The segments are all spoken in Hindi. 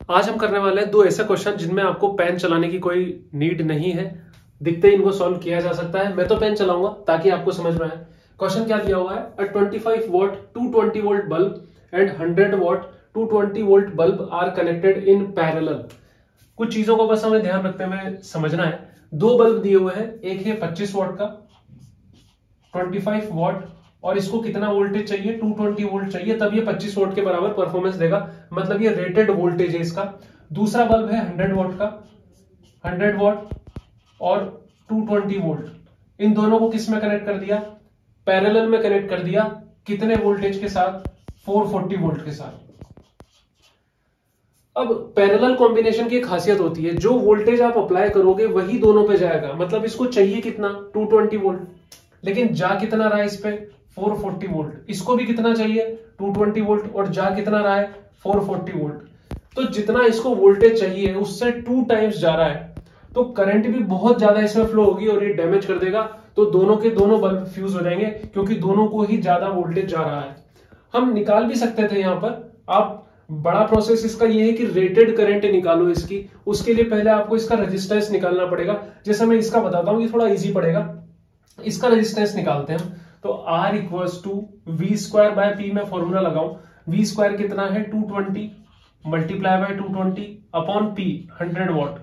आज हम करने वाले हैं दो ऐसे क्वेश्चन जिनमें आपको पेन चलाने की कोई नीड नहीं है। दिखते ही इनको सॉल्व किया जा सकता है। मैं तो पेन चलाऊँगा ताकि आपको समझ में आए। क्वेश्चन क्या दिया हुआ है? A 25 watt 220 volt bulb and 100 watt 220 volt bulb are connected in parallel कुछ चीज़ों को बस हमें ध्यान रखते हुए समझना है। दो बल्ब दिए हुए हैं। एक है 25 वॉट का 25 वॉट और इसको कितना वोल्टेज चाहिए? 220 वोल्ट चाहिए, तब ये 25 वोल्ट के बराबर परफॉर्मेंस देगा। मतलब ये रेटेड वोल्टेज है इसका। दूसरा बल्ब है 100 वोल्ट का। 100 वोल्ट और 220 वोल्ट इन दोनों को किसमें कनेक्ट कर दिया? पैरेलल में कनेक्ट कर दिया। कितने वोल्टेज के साथ? 440 वोल्ट के साथ। अब पैरेलल कॉम्बिनेशन की खासियत होती है। जो वोल्टेज आप अप्लाई करोगे, वही दोनों पे जाएगा। मतलब इसको चाहिए कितना? 220 वोल्ट लेकिन जा कितना रहा है इस पे? 440 वोल्ट। इसको भी कितना चाहिए? 220 वोल्ट और जा कितना रहा है? 440 वोल्ट। तो जितना इसको वोल्टेज चाहिए, उससे टू टाइम्स जा रहा है। तो करंट भी बहुत ज़्यादा इसमें फ्लो होगी और ये डैमेज कर देगा। तो दोनों के दोनों बल्ब फ्यूज हो जाएँगे, क्योंकि दोनों को ही ज़्यादा वोल्टेज जा रहा है। हम निकाल भी सकते थे यहाँ पर। आप, बड़ा प्रोसेस इसका ये है कि रेटेड करंट निकालो इसकी। उसके लिए पहले आपको इसका रेजिस्टेंस निकालना पड़ेगा। जैसे मैं इसका बताता हूँ, ये थोड़ा इजी पड़ेगा। इसका रेजिस्टेंस निकालते हैं तो R equals to V square by P में फॉर्मूला लगाऊँ। वी स्क्वायर कितना है? 220 twenty multiply by 220 twenty upon P hundred watt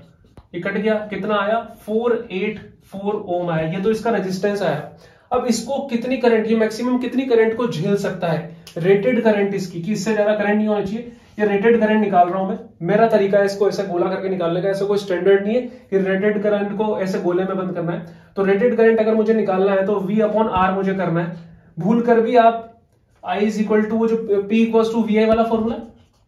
ये कट गया। कितना आया? 484 ओम आया। ये तो इसका रेजिस्टेंस आया। अब इसको कितनी करंट ये मैक्सिमम कितनी करंट को झेल सकता है? रेटेड करंट इसकी, कि इससे ज़्यादा करंट नहीं होना चाहिए। ये रेटेड करंट निकाल रहा हूँ मैं। मेरा तरीका है इसको ऐसे गोला करके निकालने का, ऐसा कोई स्टैंडर्ड नहीं है कि रेटेड करंट को ऐसे गोले में बंद करना है। तो रेटेड करंट अगर मुझे निकालना है तो वी अपॉन आर मुझे करना है। भूल कर भी आप आई इज़ इक्वल टू वो जो P equal to V I वाला फॉर्मूला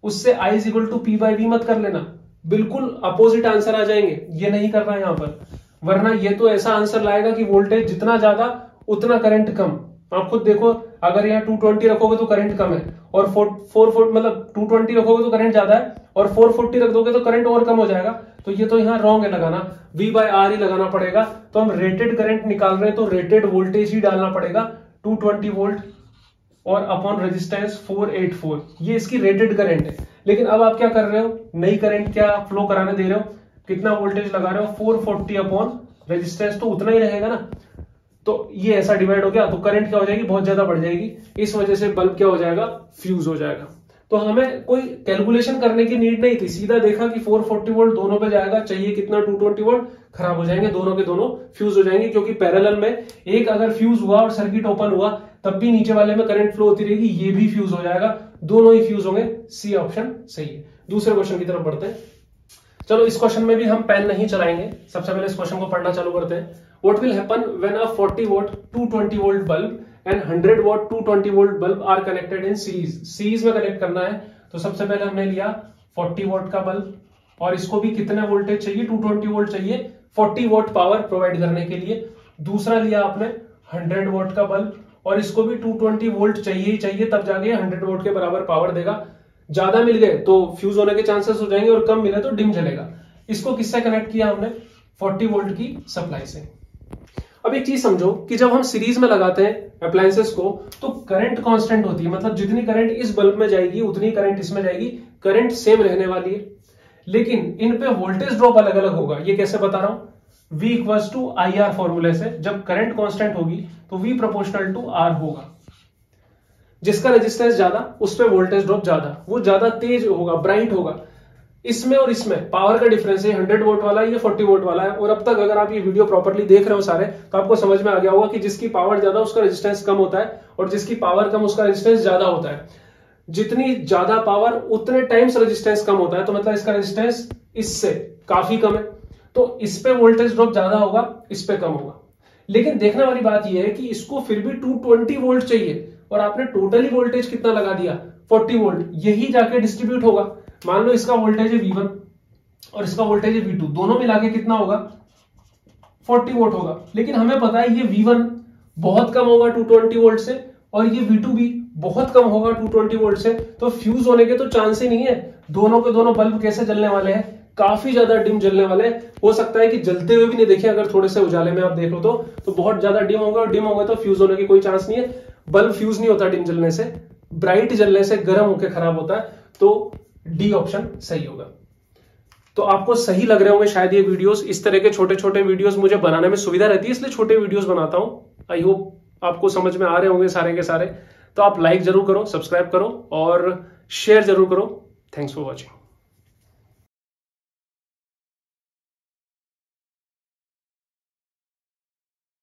उससे I is equal to P by V मत कर लेना। बिल्कुल अपोजिट आंसर आ जाएँगे। ये नहीं करना यहाँ पर। वरना ये तो ऐसा आंसर लाएगा कि वोल्टेज जितना ज़्यादा, उतना करंट कम। आप खुद देखो अगर यहाँ 220 रखोगे तो करंट कम है। और फोर फोर फोर मतलब 220 रखोगे तो करंट ज़्यादा है। और 440 रख दोगे तो करंट और कम हो जाएगा। तो ये तो यहाँ रॉन्ग है लगाना। V बाय आर ही लगाना पड़ेगा। तो हम रेटेड करंट निकाल रहे हैं तो रेटेड वोल्टेज ही डालना पड़ेगा। 220 वोल्ट और अपॉन रेजिस्टेंस 484 ये इसकी रेटेड करंट है। लेकिन अब आप क्या कर रहे हो? नई करंट क्या फ्लो कराने दे रहे हो? कितना वोल्टेज लगा रहे हो? 440 अपॉन रेजिस्टेंस तो उतना ही रहेगा ना। तो ये ऐसा डिवाइड हो गया तो करंट क्या हो जाएगी? बहुत ज़्यादा बढ़ जाएगी। इस वजह से बल्ब क्या हो जाएगा? फ्यूज हो जाएगा। तो हमें कोई कैलकुलेशन करने की नीड नहीं थी। सीधा देखा कि 440 वोल्ट दोनों पे जाएगा, चाहिए कितना? 220 वोल्ट खराब हो जाएँगे। दोनों के दोनों फ्यूज हो जाएँगे, क्योंकि पैरेलल में एक अगर फ्यूज हुआ और सर्किट ओपन हुआ, तब भी नीचे वाले में करंट फ्लो होती रहेगी, ये भी फ्यूज हो जाएगा। दोनों ही फ्यूज होंगे। सी ऑप्शन सही है। दूसरे क्वेश्चन की तरफ़ बढ़ते हैं। चलो, इस क्वेश्चन में भी हम पेन नहीं चलाएँगे। सबसे पहले इस क्वेश्चन को पढ़ना चालू करते हैं। What will happen when a 40 watt 220 volt bulb and 100 watt 220 volt bulb are connected in series? Series में कनेक्ट करना है तो सबसे पहले हमने लिया 40 वोल्ट का बल्ब और इसको भी कितने वोल्टेज चाहिए? 220 वोल्ट चाहिए 40 वोल्ट पावर प्रोवाइड करने के लिए। दूसरा लिया आपने 100 वोल्ट का बल्ब और इसको भी 220 वोल्ट चाहिए ही चाहिए, तब जाके 100 वोल्ट के बराबर पावर देगा। ज़्यादा मिल गए तो फ्यूज होने के चांसेस हो जाएँगे और कम मिले तो डिम जलेगा इसको किससे कनेक्ट किया हमने? 40 वोल्ट की सप्लाई से। अब एक चीज़ समझो कि जब हम सीरीज़ में लगाते हैं अप्लायंसेस को तो करंट कांस्टेंट होती है। मतलब जितनी करंट इस बल्ब में जाएगी, उतनी करंट इसमें जाएगी। करंट सेम रहने वाली है। लेकिन इन पे वोल्टेज ड्रॉप अलग अलग होगा। ये कैसे बता रहा हूँ? V equals to I R फॉर्मूले से। जब करंट कांस्टेंट होगी तो V प्रोपोर्शनल टू R होगा। जिसका रेजिस्टेंस ज़्यादा, उस पर वोल्टेज ड्रॉप ज़्यादा। वो ज़्यादा तेज होगा ब्राइट होगा। इसमें और इसमें पावर का डिफरेंस है हंड्रेड वोट वाला ये फोर्टी वोट वाला है। और अब तक अगर आप ये वीडियो प्रॉपरली देख रहे हो सारे तो आपको समझ में आ गया होगा कि जिसकी पावर ज़्यादा, उसका रेजिस्टेंस कम होता है और जिसकी पावर कम, उसका रेजिस्टेंस ज़्यादा होता है। जितनी ज़्यादा पावर उतने टाइम्स रेजिस्टेंस कम होता है। तो मतलब इसका रेजिस्टेंस इससे काफ़ी कम है। तो इस पे वोल्टेज ड्रॉप ज़्यादा होगा, इस पे कम होगा। लेकिन देखने वाली बात यह है कि इसको फिर भी 220 वोल्ट चाहिए। और आपने टोटली वोल्टेज कितना लगा दिया? 40 वोल्ट यही जाके डिस्ट्रीब्यूट होगा। मान लो इसका वोल्टेज है V1 और इसका वोल्टेज है V2 दोनों मिला के कितना होगा? 40 वोल्ट होगा। लेकिन हमें पता है ये V1 बहुत कम होगा 220 वोल्ट से और ये V2 भी बहुत कम होगा 220 वोल्ट से। तो फ्यूज होने के तो चांस ही नहीं है। दोनों के दोनों बल्ब कैसे जलने वाले हैं? काफ़ी ज़्यादा डिम जलने वाले हो। सकता है कि जलते हुए भी नहीं देखे, अगर थोड़े से उजाले में आप देख लो तो तो बहुत ज़्यादा डिम होगा और डिम होगा तो फ्यूज होने की कोई चांस नहीं है। बल्ब फ्यूज नहीं होता डिम जलने से। ब्राइट जलने से गर्म होकर खराब होता है। तो डी ऑप्शन सही होगा। तो आपको सही लग रहे होंगे शायद ये वीडियोस इस तरह के छोटे छोटे वीडियोस मुझे बनाने में सुविधा रहती है, इसलिए छोटे वीडियोस बनाता हूँ। आई होप आपको समझ में आ रहे होंगे सारे के सारे। तो आप लाइक ज़रूर करो सब्सक्राइब करो और शेयर ज़रूर करो। Thanks for watching